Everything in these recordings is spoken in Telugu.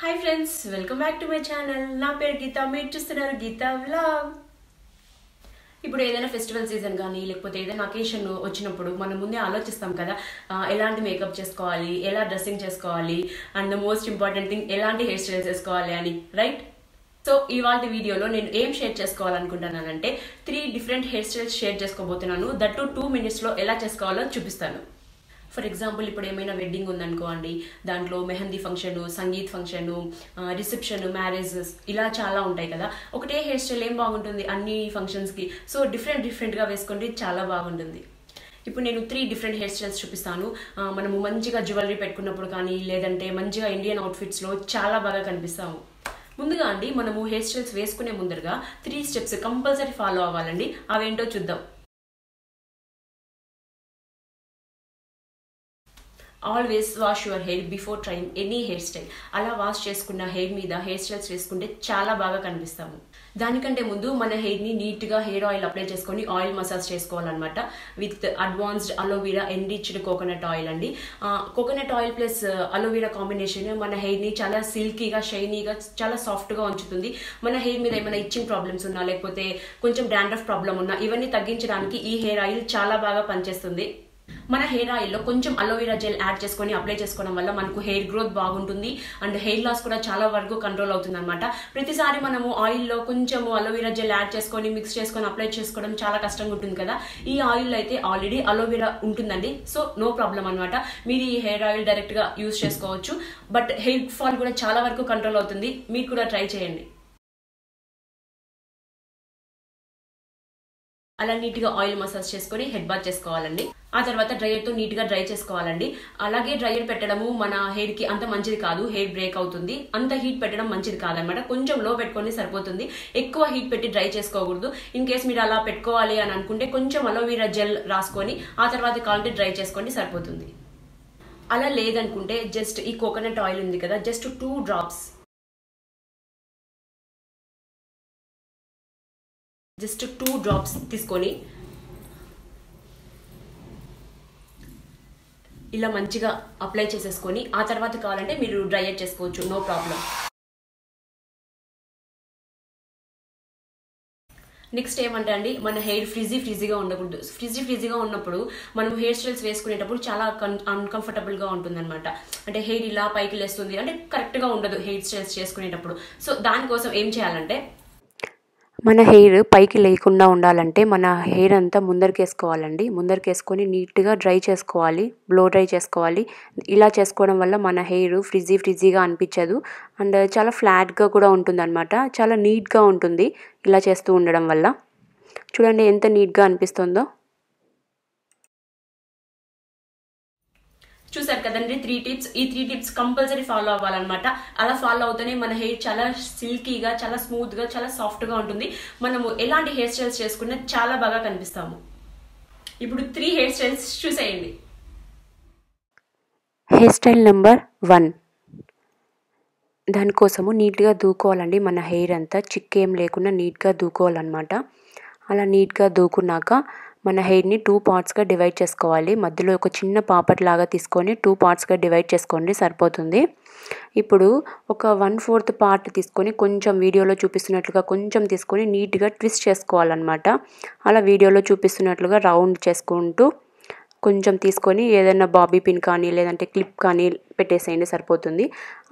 Hi friends welcome back to my channel నా పేరు గీత. మీరు చూస్తున్నారు గీత వ్లాగ్ ఇప్పుడు ఏదైనా ఫెస్టివల్ సీజన్ కానీ లేకపోతే ఏదైనా అకేషన్ వచ్చినప్పుడు మనం ముందే ఆలోచిస్తాం కదా ఎలాంటి మేకప్ చేసుకోవాలి ఎలా డ్రెస్సింగ్ చేసుకోవాలి and the most important thing ఎలాంటి హెయిర్ స్టైల్స్ చేసుకోవాలి అని రైట్ సో ఇవాళ వీడియోలో నేను ఏం share చేసుకోవాలనుకుంటున్నానంటే three different hair styles share చేసుకోబోతున్నాను. దట్టు టూ మినిట్స్లో ఎలా చేసుకోవాలో చూపిస్తాను. ఫర్ ఎగ్జాంపుల్ ఇప్పుడు ఏమైనా వెడ్డింగ్ ఉందనుకోండి దాంట్లో mehndi function sangeet function reception marriages ఇలా చాలా ఉంటాయి కదా. ఒకటే హెయిర్ స్టైల్ ఏం బాగుంటుంది? అన్ని ఫంక్షన్స్కి సో డిఫరెంట్ డిఫరెంట్గా వేసుకుంటే చాలా బాగుంటుంది. ఇప్పుడు నేను త్రీ డిఫరెంట్ హెయిర్ స్టైల్స్ చూపిస్తాను. మనము మంచిగా జ్యువెలరీ పెట్టుకున్నప్పుడు కానీ లేదంటే మంచిగా ఇండియన్ అవుట్ఫిట్స్లో చాలా బాగా కనిపిస్తాము. ముందుగా అండి మనము హెయిర్ స్టైల్స్ వేసుకునే ముందరగా త్రీ స్టెప్స్ కంపల్సరీ ఫాలో అవ్వాలండి. అవేంటో చూద్దాం. Always wash your hair before trying any hair style అలా వాష్ చేసుకున్న హెయిర్ మీద హెయిర్ స్టైల్స్ వేసుకుంటే చాలా బాగా కనిపిస్తాము. దానికంటే ముందు మన హెయిర్ని నీట్గా హెయిర్ ఆయిల్ అప్లై చేసుకొని ఆయిల్ మసాజ్ చేసుకోవాలన్నమాట. With advanced aloe vera enriched coconut oil అండి. Coconut oil plus aloe vera combination మన హెయిర్ని చాలా సిల్కీగా షైనీగా చాలా సాఫ్ట్గా ఉంచుతుంది. మన హెయిర్ మీద ఏమైనా ఇచ్చింగ్ ప్రాబ్లమ్స్ ఉన్నా లేకపోతే కొంచెం డాండ్రఫ్ ప్రాబ్లం ఉన్నా ఇవన్నీ తగ్గించడానికి ఈ హెయిర్ ఆయిల్ చాలా బాగా పనిచేస్తుంది. మన హెయిర్ ఆయిల్లో కొంచెం అలోవెరా జెల్ యాడ్ చేసుకొని అప్లై చేసుకోవడం వల్ల మనకు హెయిర్ గ్రోత్ బాగుంటుంది. అండ్ హెయిర్ లాస్ కూడా చాలా వరకు కంట్రోల్ అవుతుంది అనమాట ప్రతిసారి మనము ఆయిల్లో కొంచెం అలోవెరా జెల్ యాడ్ చేసుకొని మిక్స్ చేసుకొని అప్లై చేసుకోవడం చాలా కష్టంగా ఉంటుంది కదా. ఈ ఆయిల్ అయితే ఆల్రెడీ అలోవెరా ఉంటుందండి. సో నో ప్రాబ్లం అనమాట మీరు ఈ హెయిర్ ఆయిల్ డైరెక్ట్గా యూస్ చేసుకోవచ్చు. బట్ హెయిర్ ఫాల్ కూడా చాలా వరకు కంట్రోల్ అవుతుంది. మీరు కూడా ట్రై చేయండి. అలా నీట్గా ఆయిల్ మసాజ్ చేసుకొని హెడ్ బాత్ చేసుకోవాలండి. ఆ తర్వాత డ్రైయర్తో నీట్గా డ్రై చేసుకోవాలండి. అలాగే డ్రైయర్ పెట్టడము మన హెయిర్కి అంత మంచిది కాదు. హెయిర్ బ్రేక్ అవుతుంది. అంత హీట్ పెట్టడం మంచిది కాదనమాట. కొంచెం లో పెట్టుకొని సరిపోతుంది. ఎక్కువ హీట్ పెట్టి డ్రై చేసుకోకూడదు. ఇన్ కేస్ మీరు అలా పెట్టుకోవాలి అని అనుకుంటే కొంచెం అలోవీరా జెల్ రాసుకొని ఆ తర్వాత కావాలంటే డ్రై చేసుకోండి సరిపోతుంది. అలా లేదనుకుంటే జస్ట్ ఈ కోకోనట్ ఆయిల్ ఉంది కదా just two drops just two drops తీసుకొని ఇలా మంచిగా అప్లై చేసేసుకొని ఆ తర్వాత కావాలంటే మీరు డ్రైయర్ చేసుకోవచ్చు. No problem. నెక్స్ట్ ఏమంటే అండి మన హెయిర్ ఫ్రిజీ ఫ్రిజీగా ఉండకూడదు. ఫ్రిజీ ఫ్రిజీగా ఉన్నప్పుడు మనం హెయిర్ స్టైల్స్ వేసుకునేటప్పుడు చాలా అన్కంఫర్టబుల్గా ఉంటుందన్నమాట. అంటే హెయిర్ ఇలా పైకి లేస్తుంది అంటే కరెక్ట్గా ఉండదు హెయిర్ స్టైల్స్ చేసుకునేటప్పుడు. సో దానికోసం ఏం చేయాలంటే మన హెయిర్ పైకి లేకుండా ఉండాలంటే మన హెయిర్ అంతా ముందరికేసుకోవాలండి. ముందరికేసుకొని నీట్గా డ్రై చేసుకోవాలి బ్లో డ్రై చేసుకోవాలి. ఇలా చేసుకోవడం వల్ల మన హెయిర్ ఫ్రిజీ ఫ్రిజీగా అనిపించదు. అండ్ చాలా ఫ్లాట్గా కూడా ఉంటుంది అనమాట చాలా నీట్గా ఉంటుంది ఇలా చేస్తూ ఉండడం వల్ల. చూడండి ఎంత నీట్గా అనిపిస్తుందో. చూసారు కదండి త్రీ టిప్స్ ఈ త్రీ టిప్స్ కంపల్సరీ ఫాలో అవ్వాలన్నమాట. అలా ఫాలో అవుతూనే మన హెయిర్ చాలా సిల్కీగా చాలా స్మూత్గా చాలా సాఫ్ట్గా ఉంటుంది. మనము ఎలాంటి హెయిర్ స్టైల్స్ చేసుకున్నా చాలా బాగా కనిపిస్తాము. ఇప్పుడు త్రీ హెయిర్ స్టైల్స్ చూసేయండి. హెయిర్ స్టైల్ నెంబర్ వన్ దానికోసము నీట్గా దూకోవాలండి మన హెయిర్ అంతా. చిక్కేం లేకుండా నీట్గా దూకోవాలన్నమాట. అలా నీట్గా దూకున్నాక మన హెయిర్ని టూ పార్ట్స్గా డివైడ్ చేసుకోవాలి. మధ్యలో ఒక చిన్న పాపట్ లాగా తీసుకొని టూ పార్ట్స్గా డివైడ్ చేసుకోండి సరిపోతుంది. ఇప్పుడు ఒక వన్ ఫోర్త్ పార్ట్ తీసుకొని కొంచెం వీడియోలో చూపిస్తున్నట్లుగా కొంచెం తీసుకొని నీట్గా ట్విస్ట్ చేసుకోవాలన్నమాట. అలా వీడియోలో చూపిస్తున్నట్లుగా రౌండ్ చేసుకుంటూ కొంచెం తీసుకొని ఏదైనా బాబీ పిన్ కానీ లేదంటే క్లిప్ కానీ పెట్టేసేయండి సరిపోతుంది.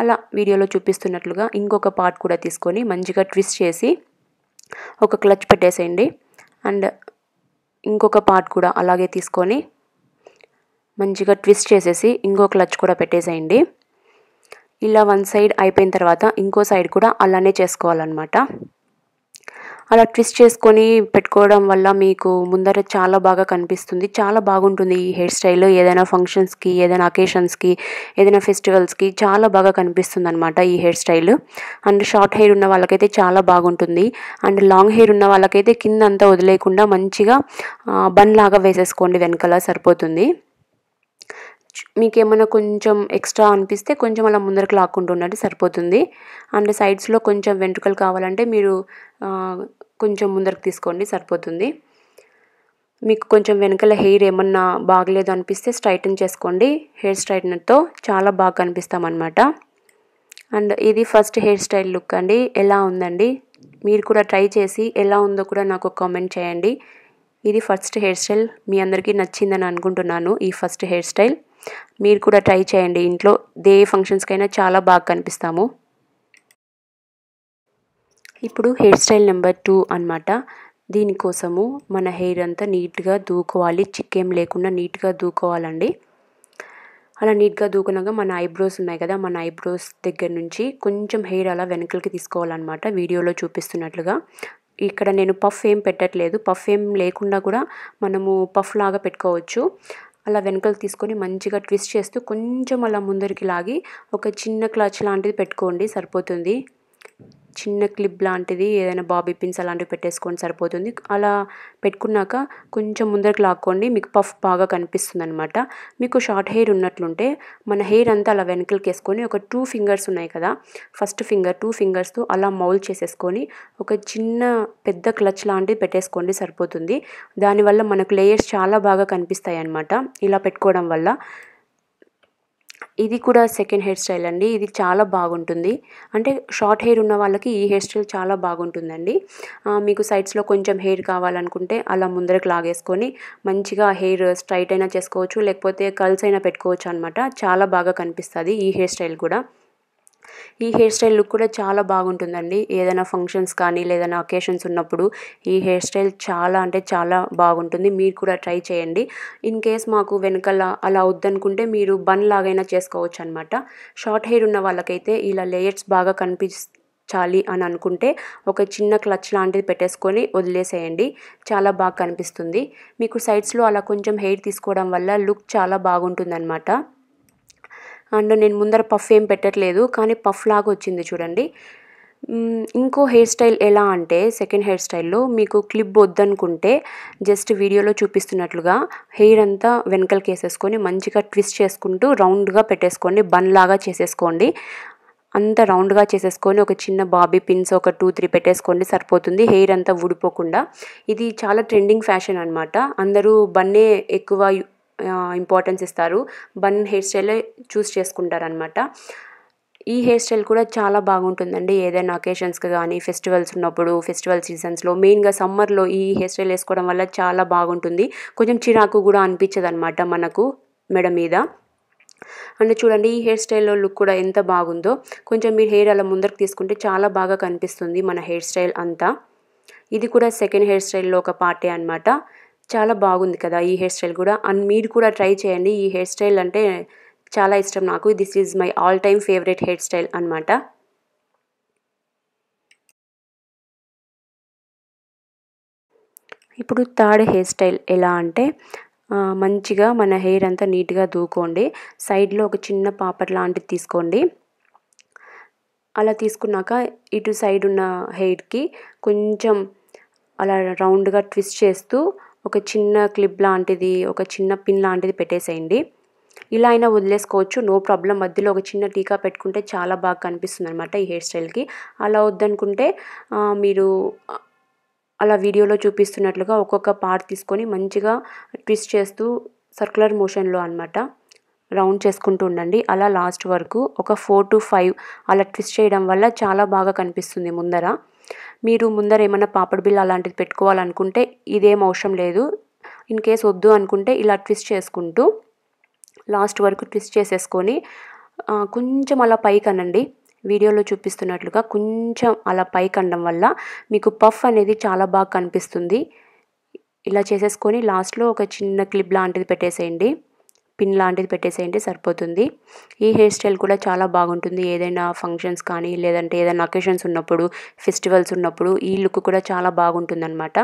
అలా వీడియోలో చూపిస్తున్నట్లుగా ఇంకొక పార్ట్ కూడా తీసుకొని మంచిగా ట్విస్ట్ చేసి ఒక క్లచ్ పెట్టేసేయండి. అండ్ ఇంకొక పార్ట్ కూడా అలాగే తీసుకొని మంచిగా ట్విస్ట్ చేసేసి ఇంకో క్లచ్ కూడా పెట్టేసేయండి. ఇలా వన్ సైడ్ అయిపోయిన తర్వాత ఇంకో సైడ్ కూడా అలానే చేసుకోవాలన్నమాట. అలా ట్విస్ట్ చేసుకొని పెట్టుకోవడం వల్ల మీకు ముందర చాలా బాగా కనిపిస్తుంది. చాలా బాగుంటుంది ఈ హెయిర్ స్టైల్ ఏదైనా ఫంక్షన్స్కి ఏదైనా అకేషన్స్కి ఏదైనా ఫెస్టివల్స్కి చాలా బాగా కనిపిస్తుంది అనమాట ఈ hair style. And short hair ఉన్న వాళ్ళకైతే చాలా బాగుంటుంది. అండ్ లాంగ్ హెయిర్ ఉన్న వాళ్ళకైతే కింద అంతా వదిలేకుండా మంచిగా బన్ లాగా వేసేసుకోండి వెనకాల సరిపోతుంది. మీకు ఏమైనా కొంచెం ఎక్స్ట్రా అనిపిస్తే కొంచెం అలా ముందరకు లాక్కుంటూ ఉండండి సరిపోతుంది. అండ్ సైడ్స్లో కొంచెం వెంట్రుకలు కావాలంటే మీరు కొంచెం ముందరకు తీసుకోండి సరిపోతుంది. మీకు కొంచెం వెనకాల హెయిర్ ఏమన్నా బాగలేదు అనిపిస్తే స్ట్రైటన్ చేసుకోండి. హెయిర్ స్ట్రైట్నర్తో చాలా బాగా కనిపిస్తామన్నమాట. అండ్ ఇది ఫస్ట్ హెయిర్ స్టైల్ లుక్ అండి. ఎలా ఉందండి? మీరు కూడా ట్రై చేసి ఎలా ఉందో కూడా నాకు కామెంట్ చేయండి. ఇది ఫస్ట్ హెయిర్ స్టైల్. మీ అందరికీ నచ్చిందని అనుకుంటున్నాను ఈ ఫస్ట్ హెయిర్ స్టైల్. మీరు కూడా ట్రై చేయండి. ఇంట్లో దే ఫంక్షన్స్కైనా చాలా బాగా కనిపిస్తాము. ఇప్పుడు హెయిర్ స్టైల్ నెంబర్ టూ అనమాట దీనికోసము మన హెయిర్ అంతా నీట్గా దూకోవాలి. చిక్కేం లేకుండా నీట్గా దూకోవాలండి. అలా నీట్గా దూకున్నాక మన ఐబ్రోస్ ఉన్నాయి కదా మన ఐబ్రోస్ దగ్గర నుంచి కొంచెం హెయిర్ అలా వెనకలకి తీసుకోవాలన్నమాట. వీడియోలో చూపిస్తున్నట్లుగా. ఇక్కడ నేను పఫ్ ఏం పెట్టట్లేదు. పఫ్ ఏం లేకుండా కూడా మనము పఫ్ లాగా పెట్టుకోవచ్చు. అలా వెనకలు తీసుకొని మంచిగా ట్విస్ట్ చేస్తూ కొంచెం అలా ముందరికి లాగి ఒక చిన్న క్లచ్ లాంటిది పెట్టుకోండి సరిపోతుంది. చిన్న క్లిప్ లాంటిది ఏదైనా బాబీ పిన్స్ అలాంటివి పెట్టేసుకొని సరిపోతుంది. అలా పెట్టుకున్నాక కొంచెం ముందరకు లాక్కోండి మీకు పఫ్ బాగా కనిపిస్తుంది అనమాట మీకు షార్ట్ హెయిర్ ఉన్నట్లుంటే మన హెయిర్ అంతా అలా వెనకలకి వేసుకొని ఒక టూ ఫింగర్స్ ఉన్నాయి కదా ఫస్ట్ ఫింగర్ టూ ఫింగర్స్తో అలా మౌల్ చేసేసుకొని ఒక చిన్న పెద్ద క్లచ్ లాంటిది పెట్టేసుకోండి సరిపోతుంది. దానివల్ల మనకు లేయర్స్ చాలా బాగా కనిపిస్తాయి అన్నమాట ఇలా పెట్టుకోవడం వల్ల ఇది కూడా సెకండ్ హెయిర్ స్టైల్ అండి. ఇది చాలా బాగుంటుంది. అంటే షార్ట్ హెయిర్ ఉన్న వాళ్ళకి ఈ హెయిర్ స్టైల్ చాలా బాగుంటుందండి. మీకు సైడ్స్లో కొంచెం హెయిర్ కావాలనుకుంటే అలా ముందరకు లాగేసుకొని మంచిగా హెయిర్ స్ట్రైట్ అయినా చేసుకోవచ్చు లేకపోతే కల్స్ అయినా పెట్టుకోవచ్చు అనమాట చాలా బాగా కనిపిస్తుంది ఈ హెయిర్ స్టైల్ కూడా. ఈ హెయిర్ స్టైల్ లుక్ కూడా చాలా బాగుంటుందండి. ఏదైనా ఫంక్షన్స్ కానీ లేదైనా అకేషన్స్ ఉన్నప్పుడు ఈ హెయిర్ స్టైల్ చాలా అంటే చాలా బాగుంటుంది. మీరు కూడా ట్రై చేయండి. ఇన్ కేస్ మాకు వెనకాల అలా వద్దనుకుంటే మీరు బన్ లాగైనా చేసుకోవచ్చు అనమాట షార్ట్ హెయిర్ ఉన్న వాళ్ళకైతే ఇలా లేయర్స్ బాగా కనిపించాలి అని అనుకుంటే ఒక చిన్న క్లచ్ లాంటిది పెట్టేసుకొని వదిలేసేయండి. చాలా బాగా కనిపిస్తుంది. మీకు సైడ్స్లో అలా కొంచెం హెయిర్ తీసుకోవడం వల్ల లుక్ చాలా బాగుంటుందన్నమాట. అండ్ నేను ముందర పఫ్ ఏం పెట్టట్లేదు కానీ పఫ్ లాగా వచ్చింది చూడండి. ఇంకో హెయిర్ స్టైల్ ఎలా అంటే సెకండ్ హెయిర్ స్టైల్లో మీకు క్లిప్ వద్దనుకుంటే జస్ట్ వీడియోలో చూపిస్తున్నట్లుగా హెయిర్ అంతా వెనకలకి వేసేసుకొని మంచిగా ట్విస్ట్ చేసుకుంటూ రౌండ్గా పెట్టేసుకోండి బన్ లాగా చేసేసుకోండి. అంత రౌండ్గా చేసేసుకొని ఒక చిన్న బాబీ పిన్స్ ఒక టూ త్రీ పెట్టేసుకోండి సరిపోతుంది. హెయిర్ అంతా ఊడిపోకుండా. ఇది చాలా ట్రెండింగ్ ఫ్యాషన్ అనమాట అందరూ బన్నే ఎక్కువ ఇంపార్టెన్స్ ఇస్తారు. బన్ హెయిర్ స్టైలే చూస్ చేసుకుంటారు అనమాట ఈ హెయిర్ స్టైల్ కూడా చాలా బాగుంటుందండి. ఏదైనా అకేషన్స్కి కానీ ఫెస్టివల్స్ ఉన్నప్పుడు ఫెస్టివల్ సీజన్స్లో మెయిన్గా సమ్మర్లో ఈ హెయిర్ స్టైల్ వేసుకోవడం వల్ల చాలా బాగుంటుంది. కొంచెం చిరాకు కూడా అనిపించదు అనమాట మనకు మెడ మీద. అండ్ చూడండి ఈ హెయిర్ స్టైల్లో లుక్ కూడా ఎంత బాగుందో. కొంచెం మీరు హెయిర్ అలా ముందరకు తీసుకుంటే చాలా బాగా కనిపిస్తుంది మన హెయిర్ స్టైల్ అంతా. ఇది కూడా సెకండ్ హెయిర్ స్టైల్లో ఒక పార్టే అనమాట చాలా బాగుంది కదా ఈ హెయిర్ స్టైల్ కూడా. అండ్ మీరు కూడా ట్రై చేయండి. ఈ హెయిర్ స్టైల్ అంటే చాలా ఇష్టం నాకు. This is my all time favourite hair style అనమాట ఇప్పుడు థర్డ్ హెయిర్ స్టైల్ ఎలా అంటే మంచిగా మన హెయిర్ అంతా నీట్గా దూకోండి. సైడ్లో ఒక చిన్న పాపట్ లాంటిది తీసుకోండి. అలా తీసుకున్నాక ఇటు సైడ్ ఉన్న హెయిర్కి కొంచెం అలా రౌండ్గా ట్విస్ట్ చేస్తూ ఒక చిన్న క్లిప్ లాంటిది ఒక చిన్న పిన్ లాంటిది పెట్టేసేయండి. ఇలా అయినా వదిలేసుకోవచ్చు నో ప్రాబ్లం. మధ్యలో ఒక చిన్న టీకా పెట్టుకుంటే చాలా బాగా కనిపిస్తుంది అనమాట ఈ హెయిర్ స్టైల్కి. అలా వద్దనుకుంటే మీరు అలా వీడియోలో చూపిస్తున్నట్లుగా ఒక్కొక్క పార్ట్ తీసుకొని మంచిగా ట్విస్ట్ చేస్తూ సర్క్యులర్ మోషన్లో అనమాట రౌండ్ చేసుకుంటూ ఉండండి. అలా లాస్ట్ వరకు ఒక ఫోర్ టు ఫైవ్ అలా ట్విస్ట్ చేయడం వల్ల చాలా బాగా కనిపిస్తుంది ముందర. మీరు ముందర ఏమైనా పాపడ్ బిల్ అలాంటిది పెట్టుకోవాలనుకుంటే ఇదేం అవసరం లేదు. ఇన్ కేస్ వద్దు అనుకుంటే ఇలా ట్విస్ట్ చేసుకుంటూ లాస్ట్ వరకు ట్విస్ట్ చేసేసుకొని కొంచెం అలా పైకి అనండి. వీడియోలో చూపిస్తున్నట్లుగా కొంచెం అలా పైకి అనడం వల్ల మీకు పఫ్ అనేది చాలా బాగా కనిపిస్తుంది. ఇలా చేసేసుకొని లాస్ట్లో ఒక చిన్న క్లిప్ లాంటిది పెట్టేసేయండి. పిన్ లాంటిది పెట్టేసేయండి సరిపోతుంది. ఈ హెయిర్ స్టైల్ కూడా చాలా బాగుంటుంది. ఏదైనా ఫంక్షన్స్ కానీ లేదంటే ఏదైనా అకేషన్స్ ఉన్నప్పుడు ఫెస్టివల్స్ ఉన్నప్పుడు ఈ లుక్ కూడా చాలా బాగుంటుంది అనమాట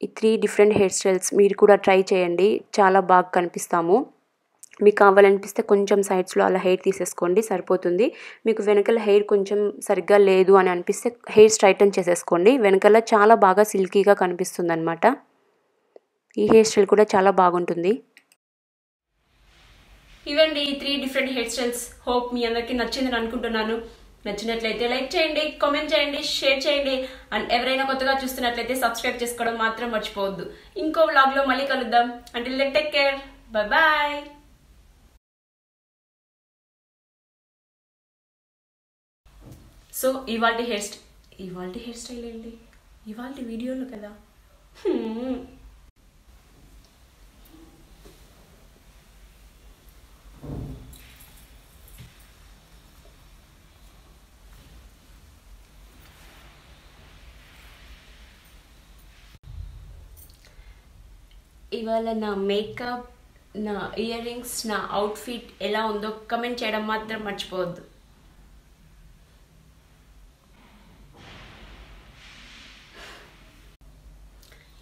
ఈ త్రీ డిఫరెంట్ హెయిర్ స్టైల్స్ మీరు కూడా ట్రై చేయండి. చాలా బాగా కనిపిస్తాము. మీకు కావాలనిపిస్తే కొంచెం సైడ్స్లో అలా హెయిర్ తీసేసుకోండి సరిపోతుంది. మీకు వెనకాల హెయిర్ కొంచెం సరిగ్గా లేదు అని అనిపిస్తే హెయిర్ స్ట్రైటన్ చేసేసుకోండి. వెనకాల చాలా బాగా సిల్కీగా కనిపిస్తుంది అనమాట ఈ హెయిర్ స్టైల్ కూడా చాలా బాగుంటుంది. ఇవండి ఈ three different hair styles hope మీ అందరికీ నచ్చిందని అనుకుంటున్నాను. నచ్చినట్లయితే లైక్ చేయండి కామెంట్ చేయండి షేర్ చేయండి. అండ్ ఎవరైనా కొత్తగా చూస్తున్నట్లయితే సబ్స్క్రైబ్ చేసుకోవడం మాత్రం మర్చిపోవద్దు. ఇంకో వ్లాగ్లో మళ్ళీ కలుద్దాం. అంటే take care bye bye so ఇవాళ హెయిర్ స్టైల్ ఇవాళ హెయిర్ స్టైల్ ఏంటి? ఇవాళ వీడియోలో కదా? ఇవాళ నా మేకప్ నా ఇయర్ రింగ్స్ నా అవుట్ఫిట్ ఎలా ఉందో కమెంట్ చేయడం మాత్రం మర్చిపోవద్దు.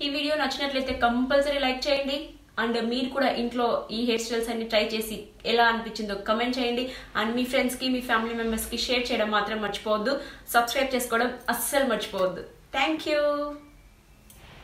ఈ వీడియో నచ్చినట్లయితే కంపల్సరీ లైక్ చేయండి. అండ్ మీరు కూడా ఇంట్లో ఈ హెయిర్ స్టైల్స్ అన్ని ట్రై చేసి ఎలా అనిపించిందో కమెంట్ చేయండి. అండ్ మీ ఫ్రెండ్స్కి మీ ఫ్యామిలీ మెంబర్స్కి షేర్ చేయడం మాత్రం మర్చిపోవద్దు. సబ్స్క్రైబ్ చేసుకోవడం అస్సలు మర్చిపోవద్దు. Thank you